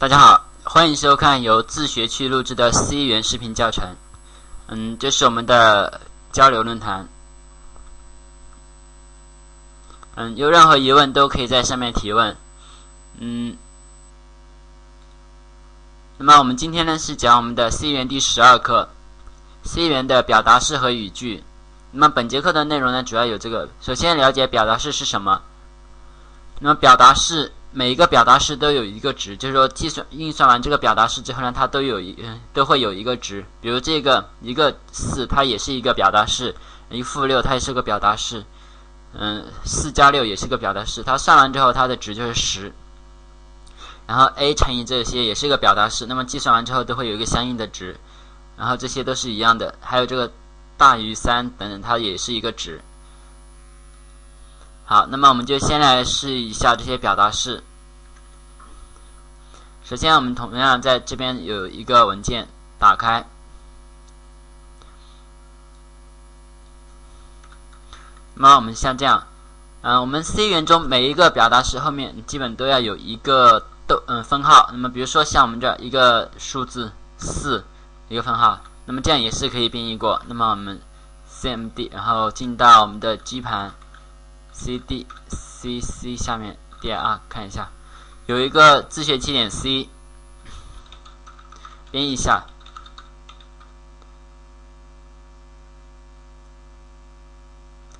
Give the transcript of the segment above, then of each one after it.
大家好，欢迎收看由自学区录制的 C 语言视频教程。嗯，这是我们的交流论坛。嗯，有任何疑问都可以在上面提问。嗯，那么我们今天呢是讲我们的 C 语言第十二课，C 语言的表达式和语句。那么本节课的内容呢主要有这个：首先了解表达式是什么。那么表达式。每一个表达式都有一个值，就是说计算运算完这个表达式之后呢，它都有一都会有一个值。比如这个一个四，它也是一个表达式；一负六，它也是个表达式。嗯，四加六也是个表达式。它算完之后，它的值就是十。然后 a 乘以这些也是一个表达式，那么计算完之后都会有一个相应的值。然后这些都是一样的，还有这个大于三等等，它也是一个值。好，那么我们就先来试一下这些表达式。首先，我们同样在这边有一个文件，打开。那么我们像这样，嗯，我们 C 语言中每一个表达式后面基本都要有一个逗嗯分号。那么比如说像我们这一个数字四，一个分号，那么这样也是可以编译过。那么我们 CMD，然后进到我们的 G 盘。C d c c 下面 d r 看一下，有一个自学起点 c，编译一下，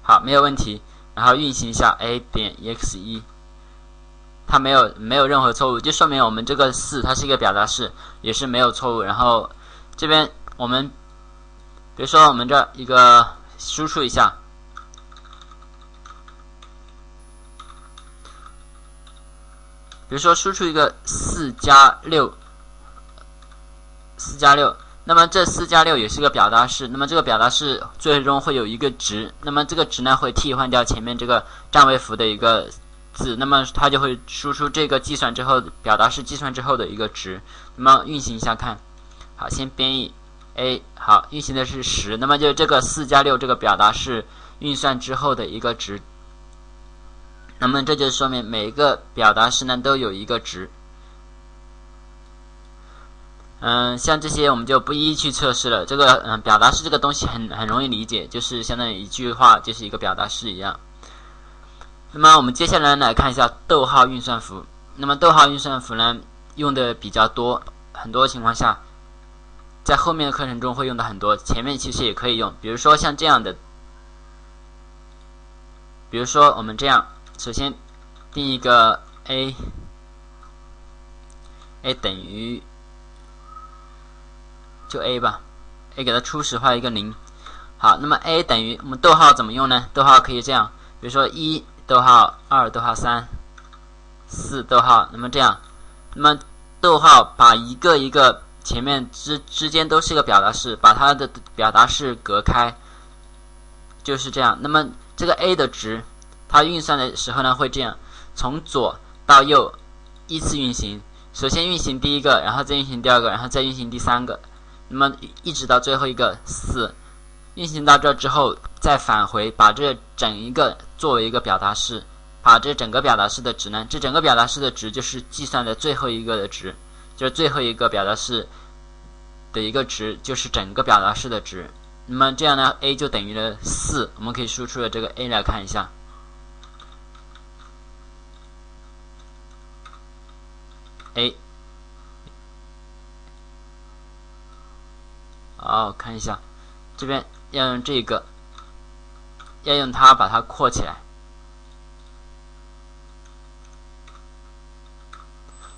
好，没有问题。然后运行一下 a 点 x 一，它没有没有任何错误，就说明我们这个四它是一个表达式，也是没有错误。然后这边我们比如说我们这一个输出一下。比如说，输出一个四加六，四加六，那么这四加六也是个表达式，那么这个表达式最终会有一个值，那么这个值呢会替换掉前面这个占位符的一个字，那么它就会输出这个计算之后表达式计算之后的一个值。那么运行一下看，好，先编译 a，好，运行的是十，那么就这个四加六这个表达式运算之后的一个值。那么这就说明每一个表达式呢都有一个值。嗯，像这些我们就不一一去测试了。这个嗯，表达式这个东西很很容易理解，就是相当于一句话就是一个表达式一样。那么我们接下来来看一下逗号运算符。那么逗号运算符呢用的比较多，很多情况下在后面的课程中会用的很多，前面其实也可以用。比如说像这样的，比如说我们这样。首先，定一个 a，a 等于就 a 吧，a 给它初始化一个零。好，那么 a 等于我们逗号怎么用呢？逗号可以这样，比如说一逗号二逗号三四逗号，那么这样，那么逗号把一个一个前面之之间都是一个表达式，把它的表达式隔开，就是这样。那么这个 a 的值。它运算的时候呢，会这样，从左到右依次运行。首先运行第一个，然后再运行第二个，然后再运行第三个，那么一直到最后一个四。运行到这之后，再返回，把这整一个作为一个表达式，把这整个表达式的值呢，这整个表达式的值就是计算的最后一个的值，就是最后一个表达式的一个值，就是整个表达式的值。那么这样呢，a 就等于了四。我们可以输出的这个 a 来看一下。a，好，看一下，这边要用这个，要用它把它扩起来，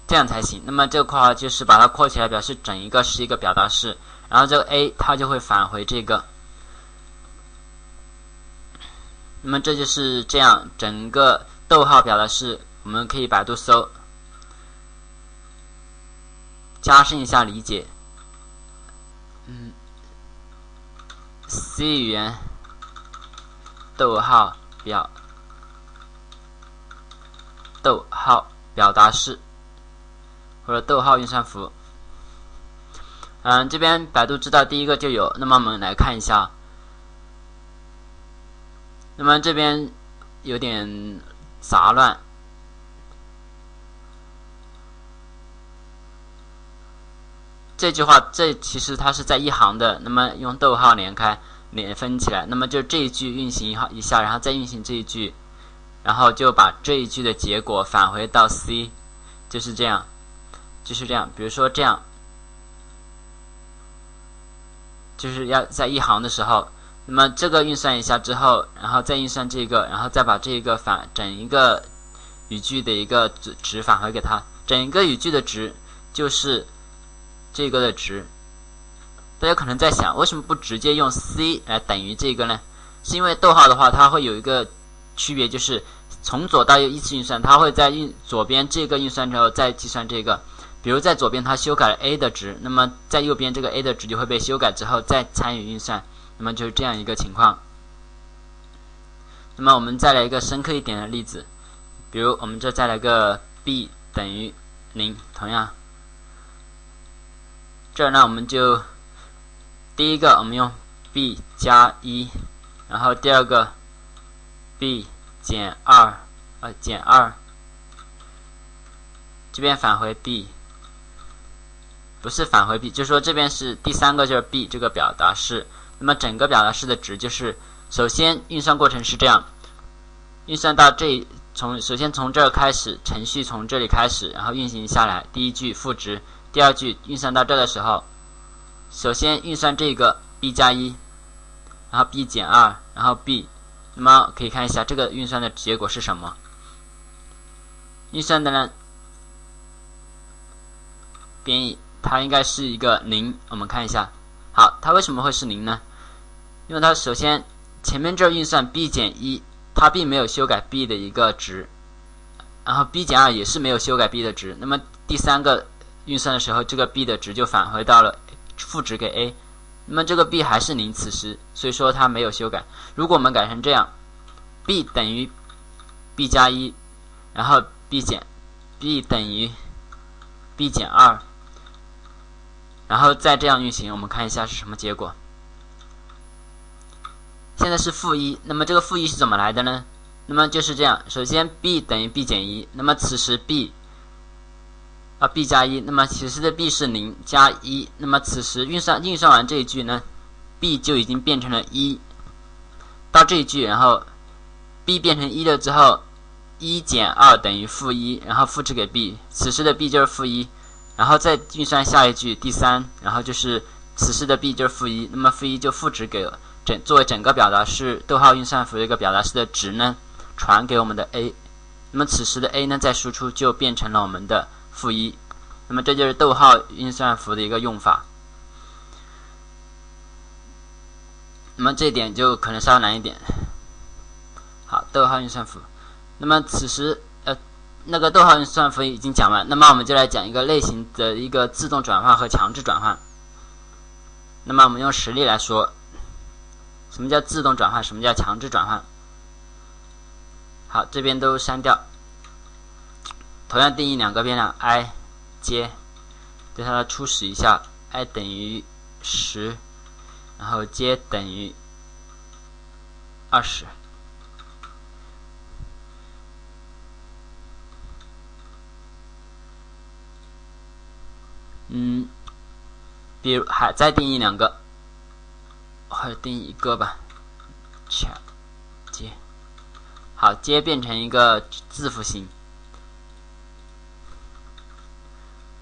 这样才行。那么这个括号就是把它扩起来，表示整一个是一个表达式，然后这个 a 它就会返回这个。那么这就是这样，整个逗号表达式，我们可以百度搜。加深一下理解。嗯，C 语言逗号表逗号表达式或者逗号运算符。嗯，这边百度知道第一个就有，那么我们来看一下。那么这边有点杂乱。这句话这其实它是在一行的，那么用逗号连开连分起来，那么就这一句运行一一下，然后再运行这一句，然后就把这一句的结果返回到 C，就是这样，就是这样。比如说这样，就是要在一行的时候，那么这个运算一下之后，然后再运算这个，然后再把这个返整一个语句的一个值返回给它，整一个语句的值就是。这个的值，大家可能在想，为什么不直接用 c 来等于这个呢？是因为逗号的话，它会有一个区别，就是从左到右依次运算，它会在运左边这个运算之后再计算这个。比如在左边它修改了 a 的值，那么在右边这个 a 的值就会被修改之后再参与运算，那么就是这样一个情况。那么我们再来一个深刻一点的例子，比如我们这再来个 b 等于零，同样。这儿呢，我们就第一个我们用 b 加一，然后第二个 b 减二，呃减二，这边返回 b，不是返回 b，就说这边是第三个就是 b 这个表达式，那么整个表达式的值就是，首先运算过程是这样，运算到这从首先从这儿开始，程序从这里开始，然后运行下来，第一句赋值。第二句运算到这的时候，首先运算这个 b 加一，然后 b 减二，然后 b，那么可以看一下这个运算的结果是什么？运算的呢，编译它应该是一个零。我们看一下，好，它为什么会是零呢？因为它首先前面这运算 b 减一，它并没有修改 b 的一个值，然后 b 减二也是没有修改 b 的值，那么第三个。运算的时候，这个 b 的值就返回到了赋值给 a，那么这个 b 还是零，此时所以说它没有修改。如果我们改成这样，b 等于 b 加一，然后 b 减 b 等于 b 减二，然后再这样运行，我们看一下是什么结果。现在是负一，那么这个负一是怎么来的呢？那么就是这样，首先 b 等于 b 减一，那么此时 b。啊，b 加一，那么此时的 b 是零加一，那么此时运算运算完这一句呢，b 就已经变成了一。到这一句，然后 b 变成一了之后，一减二等于负一，然后复制给 b，此时的 b 就是负一，然后再运算下一句第三，然后就是此时的 b 就是负一，那么负一就赋值给整作为整个表达式逗号运算符的一个表达式的值呢，传给我们的 a，那么此时的 a 呢再输出就变成了我们的。负一，那么这就是逗号运算符的一个用法。那么这点就可能稍微难一点。好，逗号运算符。那么此时，呃，那个逗号运算符已经讲完，那么我们就来讲一个类型的一个自动转换和强制转换。那么我们用实例来说，什么叫自动转换？什么叫强制转换？好，这边都删掉。同样定义两个变量 i、j，，对它的初始一下 i 等于十，然后 j 等于二十。嗯，比如还再定义两个，或者定义一个吧，强接，好接变成一个字符型。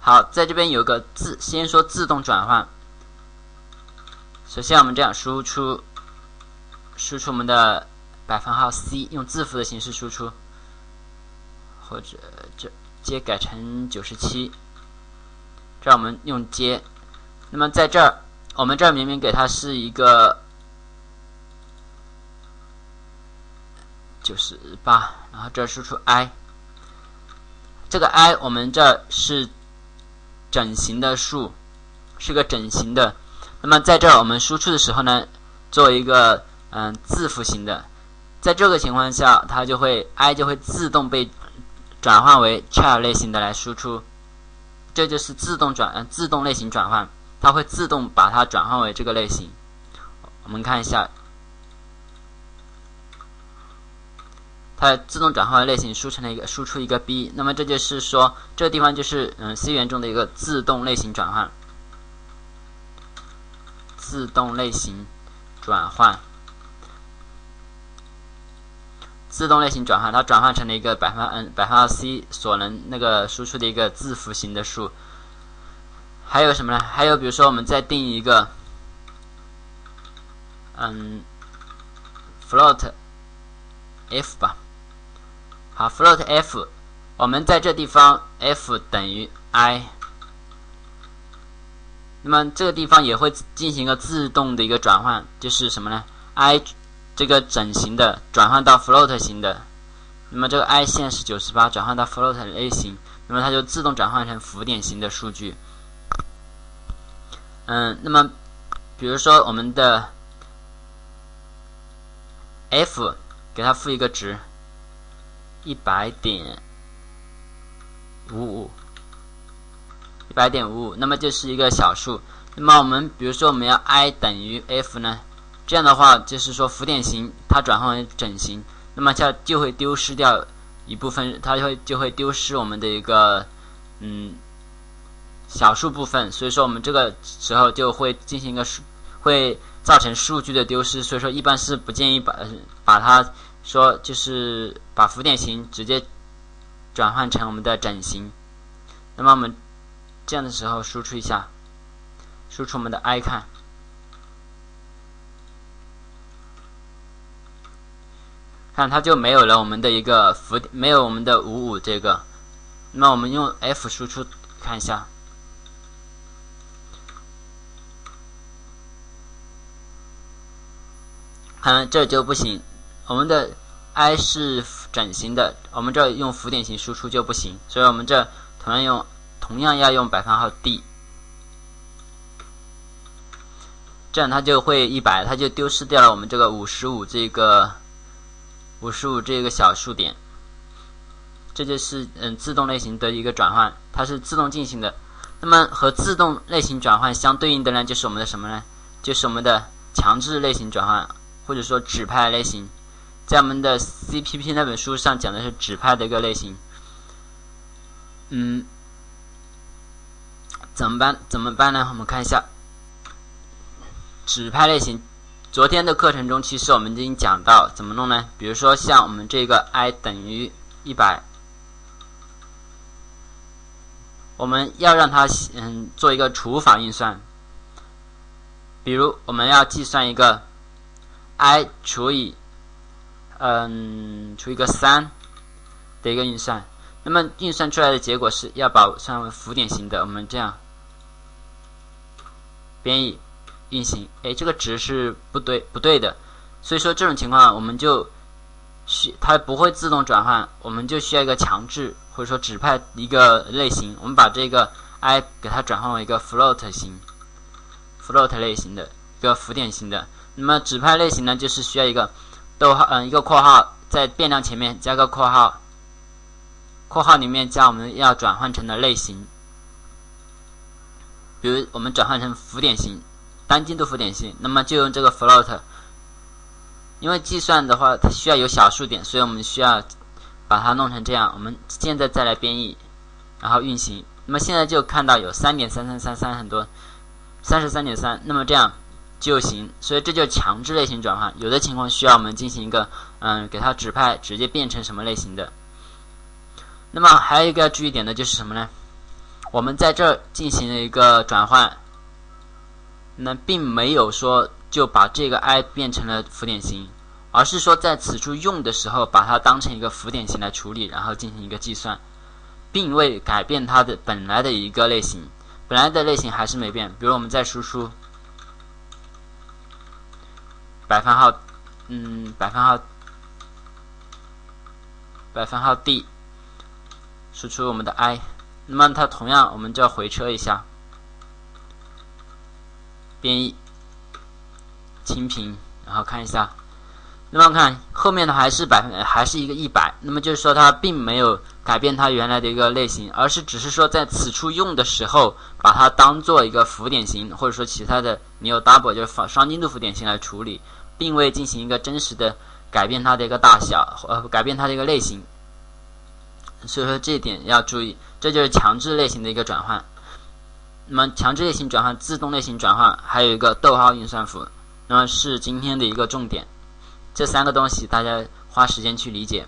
好，在这边有个自，先说自动转换。首先，我们这样输出，输出我们的百分号 c，用字符的形式输出，或者这接改成九十七，这样我们用接。那么在这儿，我们这儿明明给它是一个九十八，然后这儿输出 i，这个 i 我们这是。整形的数是个整形的，那么在这儿我们输出的时候呢，做一个嗯字符型的，在这个情况下，它就会 i 就会自动被转换为 char 类型的来输出，这就是自动转嗯自动类型转换，它会自动把它转换为这个类型。我们看一下。它自动转换类型输成了一个输出一个 b，那么这就是说这个地方就是嗯 C 语言中的一个自动类型转换。自动类型转换。自动类型转换，它转换成了一个百分嗯百分号 c 所能那个输出的一个字符型的数。还有什么呢？还有比如说，我们再定一个嗯 float f 吧。好，float f，我们在这地方 f 等于 i，那么这个地方也会进行一个自动的一个转换，就是什么呢？i 这个整形的转换到 float 型的，那么这个 i 线是九十八，转换到 float 类型，那么它就自动转换成浮点型的数据。嗯，那么比如说我们的 f 给它赋一个值，一百点五五，一百点五五，那么就是一个小数。那么我们比如说我们要 i 等于 f 呢？这样的话，就是说浮点型它转换为整形，那么它就会丢失掉一部分，它会就会丢失我们的一个嗯小数部分，所以说我们这个时候就会进行一个数，会造成数据的丢失，所以说一般是不建议把把它说就是把浮点型直接转换成我们的整形。那么我们这样的时候输出一下，输出我们的 i 看。看，它就没有了我们的一个浮，没有我们的五五这个。那我们用 F 输出看一下，看这就不行。我们的 i 是整形的，我们这用浮点型输出就不行。所以我们这同样用，同样要用百分号 d，这样它就会一百，它就丢失掉了我们这个五十五这个。五十五这个小数点，这就是嗯自动类型的一个转换，它是自动进行的。那么和自动类型转换相对应的呢，就是我们的什么呢？就是我们的强制类型转换，或者说指派类型。在我们的 CPP 那本书上讲的是指派的一个类型。嗯，怎么办？怎么办呢？我们看一下指派类型。昨天的课程中，其实我们已经讲到怎么弄呢？比如说像我们这个 i 等于一百，我们要让它嗯做一个除法运算。比如我们要计算一个 i 除以嗯除一个三的一个运算，那么运算出来的结果是要把算为浮点型的。我们这样编译。运行，哎，这个值是不对不对的，所以说这种情况我们就需它不会自动转换，我们就需要一个强制或者说指派一个类型，我们把这个 i 给它转换为一个 float 型，float 类型的一个浮点型的。那么指派类型呢，就是需要一个逗号，嗯，一个括号在变量前面加个括号，括号里面加我们要转换成的类型，比如我们转换成浮点型。单精度浮点型，那么就用这个 float，因为计算的话它需要有小数点，所以我们需要把它弄成这样。我们现在再来编译，然后运行。那么现在就看到有三点三三三三很多，三十三点三，那么这样就行。所以这就强制类型转换。有的情况需要我们进行一个，嗯，给它指派直接变成什么类型的。那么还有一个要注意点的就是什么呢？我们在这儿进行了一个转换。那并没有说就把这个 i 变成了浮点型，而是说在此处用的时候，把它当成一个浮点型来处理，然后进行一个计算，并未改变它的本来的一个类型，本来的类型还是没变。比如我们再输出百分号，嗯，百分号，百分号 d，输出我们的 i，那么它同样我们就要回车一下。编译清屏，然后看一下，那么看后面的还是百分，还是一个一百，那么就是说它并没有改变它原来的一个类型，而是只是说在此处用的时候，把它当做一个浮点型，或者说其他的你有 double 就是双双精度浮点型来处理，并未进行一个真实的改变它的一个大小，呃，改变它的一个类型。所以说这一点要注意，这就是强制类型的一个转换。那么强制类型转换、自动类型转换，还有一个逗号运算符，那么是今天的一个重点。这三个东西大家花时间去理解。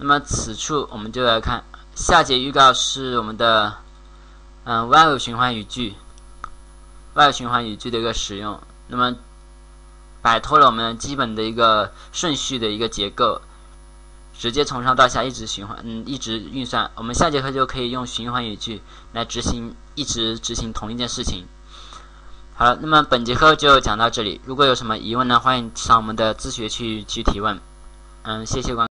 那么此处我们就来看下节预告是我们的嗯 while 循环语句，while 循环语句的一个使用。那么摆脱了我们基本的一个顺序的一个结构。直接从上到下一直循环，嗯，一直运算。我们下节课就可以用循环语句来执行，一直执行同一件事情。好了，那么本节课就讲到这里。如果有什么疑问呢，欢迎上我们的自学区去提问。嗯，谢谢观。